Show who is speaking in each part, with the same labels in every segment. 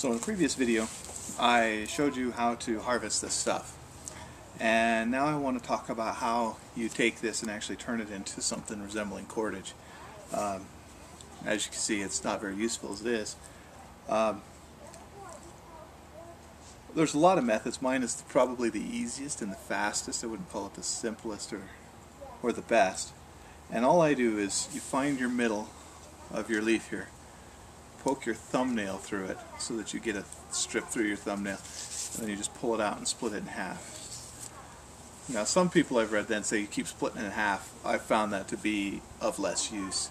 Speaker 1: So in the previous video, I showed you how to harvest this stuff. And now I want to talk about how you take this and actually turn it into something resembling cordage. Um, as you can see, it's not very useful as it is. Um, there's a lot of methods. Mine is probably the easiest and the fastest. I wouldn't call it the simplest or, or the best. And all I do is you find your middle of your leaf here poke your thumbnail through it so that you get a strip through your thumbnail and then you just pull it out and split it in half. Now some people I've read then say you keep splitting it in half. I've found that to be of less use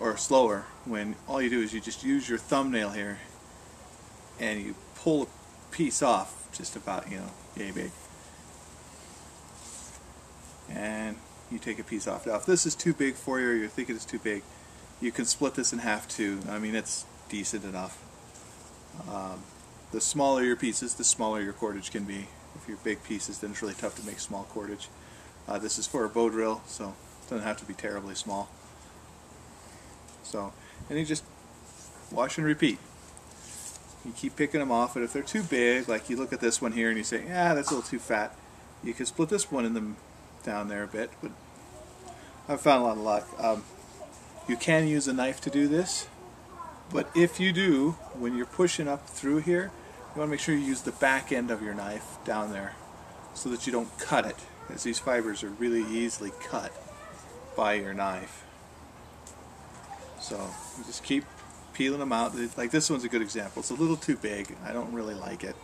Speaker 1: or slower when all you do is you just use your thumbnail here and you pull a piece off just about you know yay big and you take a piece off. Now if this is too big for you or you think it is too big you can split this in half too. I mean it's decent enough. Um, the smaller your pieces, the smaller your cordage can be. If you're big pieces, then it's really tough to make small cordage. Uh, this is for a bow drill, so it doesn't have to be terribly small. So, and you just wash and repeat. You keep picking them off, and if they're too big, like you look at this one here and you say, yeah, that's a little too fat, you can split this one in them down there a bit, but I've found a lot of luck. Um, you can use a knife to do this. But if you do, when you're pushing up through here, you want to make sure you use the back end of your knife down there so that you don't cut it, as these fibers are really easily cut by your knife. So just keep peeling them out. Like this one's a good example. It's a little too big. I don't really like it.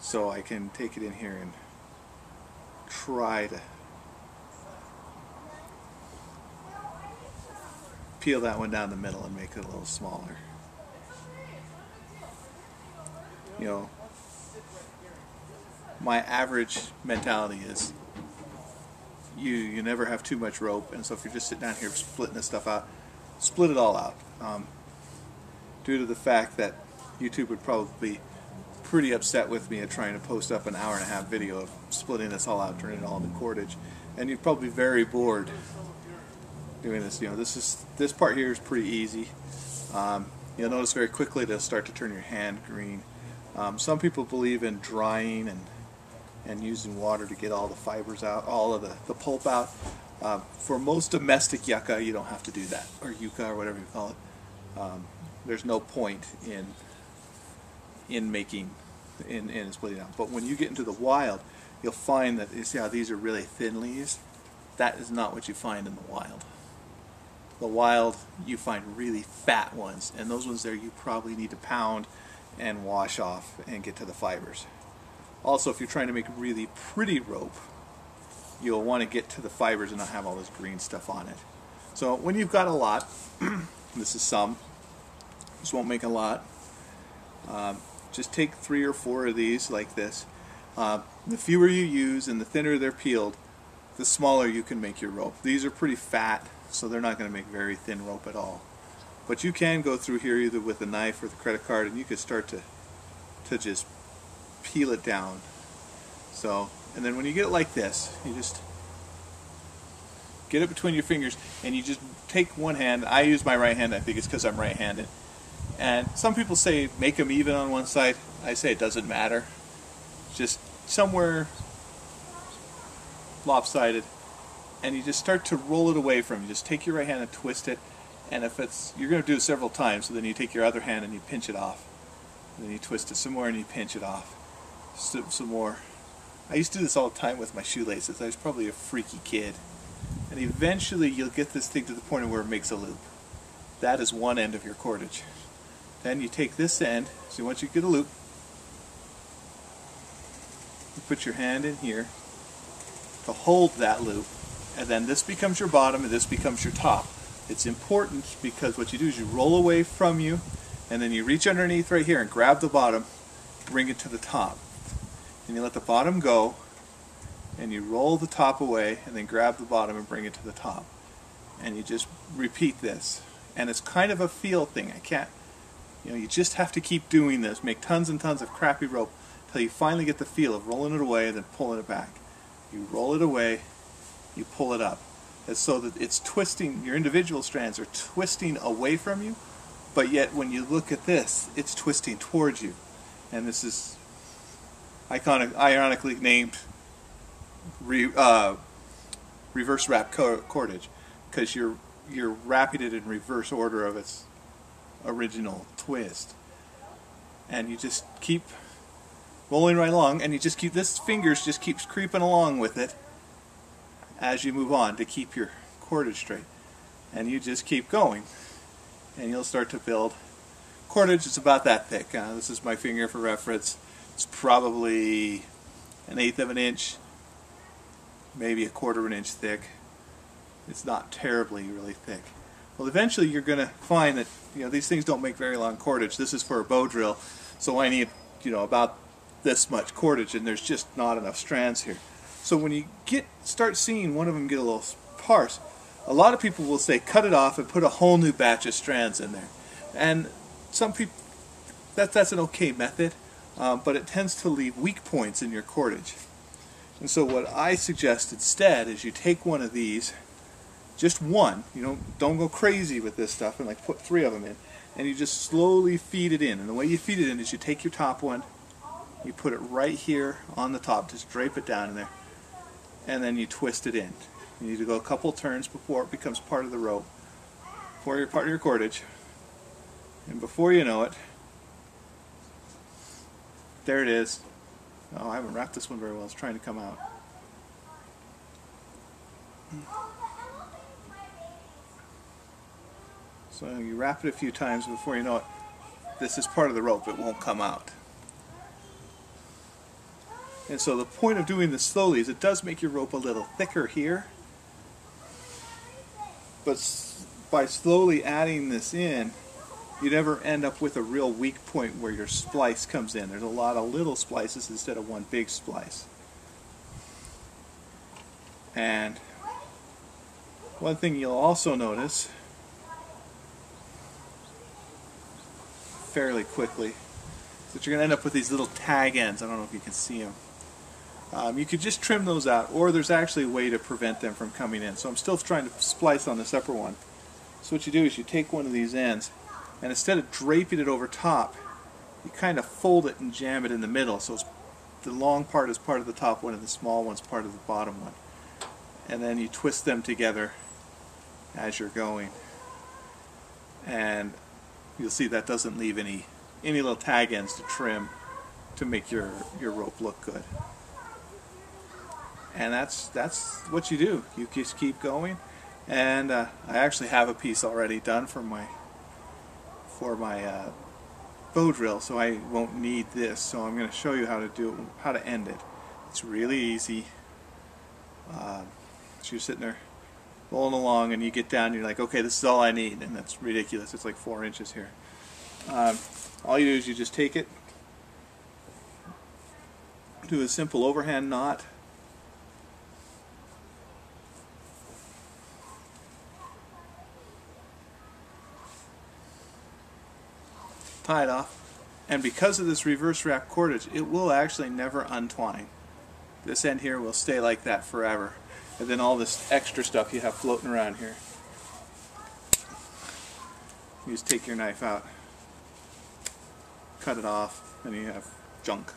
Speaker 1: So I can take it in here and try to peel that one down the middle and make it a little smaller. You know, my average mentality is you you never have too much rope, and so if you're just sitting down here splitting this stuff out, split it all out. Um, due to the fact that YouTube would probably be pretty upset with me at trying to post up an hour and a half video of splitting this all out, turning it all into cordage, and you'd probably be very bored doing this. You know, this is this part here is pretty easy. Um, you'll notice very quickly it'll start to turn your hand green. Um, some people believe in drying and and using water to get all the fibers out, all of the, the pulp out. Uh, for most domestic yucca, you don't have to do that, or yucca, or whatever you call it. Um, there's no point in in making in, in splitting out. But when you get into the wild, you'll find that you see how these are really thin leaves. That is not what you find in the wild. The wild, you find really fat ones, and those ones there you probably need to pound and wash off and get to the fibers. Also, if you're trying to make really pretty rope, you'll want to get to the fibers and not have all this green stuff on it. So when you've got a lot, this is some, this won't make a lot, um, just take three or four of these like this. Uh, the fewer you use and the thinner they're peeled, the smaller you can make your rope. These are pretty fat, so they're not going to make very thin rope at all. But you can go through here either with a knife or the credit card and you can start to, to just peel it down. So, and then when you get it like this, you just get it between your fingers and you just take one hand. I use my right hand, I think it's because I'm right-handed. And some people say make them even on one side. I say it doesn't matter. Just somewhere lopsided. And you just start to roll it away from you. Just take your right hand and twist it and if it's, you're going to do it several times, so then you take your other hand and you pinch it off. And then you twist it some more and you pinch it off. Some, some more. I used to do this all the time with my shoelaces. I was probably a freaky kid. And eventually you'll get this thing to the point where it makes a loop. That is one end of your cordage. Then you take this end, so once you get a loop, you put your hand in here to hold that loop, and then this becomes your bottom and this becomes your top. It's important because what you do is you roll away from you and then you reach underneath right here and grab the bottom, bring it to the top. And you let the bottom go and you roll the top away and then grab the bottom and bring it to the top. And you just repeat this. And it's kind of a feel thing. I can't, you know, you just have to keep doing this. Make tons and tons of crappy rope until you finally get the feel of rolling it away and then pulling it back. You roll it away, you pull it up so that it's twisting, your individual strands are twisting away from you, but yet when you look at this, it's twisting towards you. and this is iconic, ironically named re, uh, reverse wrap cordage because you're you're wrapping it in reverse order of its original twist and you just keep rolling right along and you just keep this fingers just keeps creeping along with it as you move on to keep your cordage straight. And you just keep going and you'll start to build cordage. It's about that thick. Uh, this is my finger for reference. It's probably an eighth of an inch maybe a quarter of an inch thick. It's not terribly really thick. Well eventually you're going to find that you know these things don't make very long cordage. This is for a bow drill so I need you know about this much cordage and there's just not enough strands here so when you get start seeing one of them get a little sparse a lot of people will say cut it off and put a whole new batch of strands in there. And some people, that, that's an okay method, um, but it tends to leave weak points in your cordage. And so what I suggest instead is you take one of these, just one, you know, don't go crazy with this stuff and like put three of them in, and you just slowly feed it in. And the way you feed it in is you take your top one, you put it right here on the top, just drape it down in there, and then you twist it in. You need to go a couple turns before it becomes part of the rope, before you're part of your cordage. And before you know it, there it is. Oh, I haven't wrapped this one very well. It's trying to come out. So you wrap it a few times before you know it, this is part of the rope. It won't come out. And so the point of doing this slowly is it does make your rope a little thicker here but by slowly adding this in, you never end up with a real weak point where your splice comes in. There's a lot of little splices instead of one big splice. And one thing you'll also notice fairly quickly is that you're going to end up with these little tag ends. I don't know if you can see them. Um, you could just trim those out, or there's actually a way to prevent them from coming in. So I'm still trying to splice on the separate one. So what you do is you take one of these ends, and instead of draping it over top, you kind of fold it and jam it in the middle. So the long part is part of the top one, and the small one's part of the bottom one. And then you twist them together as you're going. And you'll see that doesn't leave any any little tag ends to trim to make your, your rope look good and that's that's what you do. You just keep going, and uh, I actually have a piece already done for my for my uh, bow drill, so I won't need this. So I'm going to show you how to do it, how to end it. It's really easy. Uh, so you're sitting there rolling along, and you get down, and you're like, okay, this is all I need, and that's ridiculous. It's like four inches here. Um, all you do is you just take it, do a simple overhand knot tie it off. And because of this reverse wrap cordage, it will actually never untwine. This end here will stay like that forever. And then all this extra stuff you have floating around here. You just take your knife out, cut it off, and you have junk.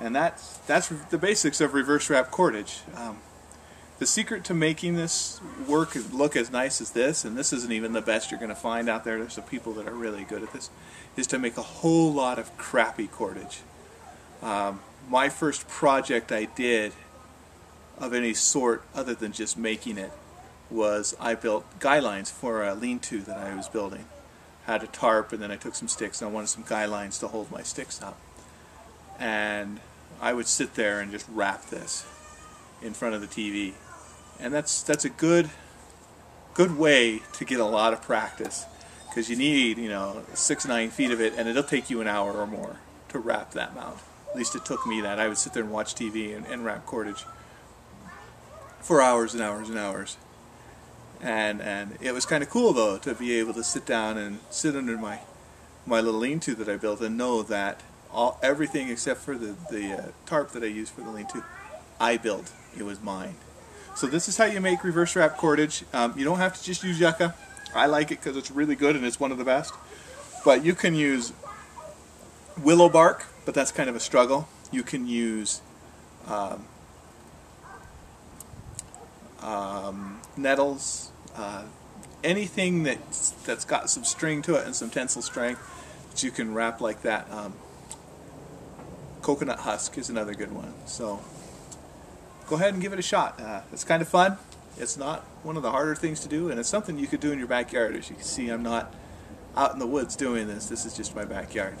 Speaker 1: And that's, that's the basics of reverse wrap cordage. Um, the secret to making this work look as nice as this, and this isn't even the best you're going to find out there, there's some people that are really good at this, is to make a whole lot of crappy cordage. Um, my first project I did of any sort other than just making it was I built guy lines for a lean-to that I was building. Had a tarp and then I took some sticks and I wanted some guy lines to hold my sticks up. And I would sit there and just wrap this in front of the TV and that's that's a good good way to get a lot of practice. Because you need you know six nine feet of it and it'll take you an hour or more to wrap that mount. At least it took me that. I would sit there and watch TV and, and wrap cordage for hours and hours and hours. And and it was kind of cool though to be able to sit down and sit under my my little lean-to that I built and know that all everything except for the the uh, tarp that I used for the lean-to I built. It was mine so this is how you make reverse wrap cordage. Um, you don't have to just use yucca. I like it because it's really good and it's one of the best. But you can use willow bark, but that's kind of a struggle. You can use um, um, nettles, uh, anything that's, that's got some string to it and some tensile strength that you can wrap like that. Um, coconut husk is another good one. So go ahead and give it a shot. Uh, it's kind of fun. It's not one of the harder things to do, and it's something you could do in your backyard. As you can see, I'm not out in the woods doing this. This is just my backyard.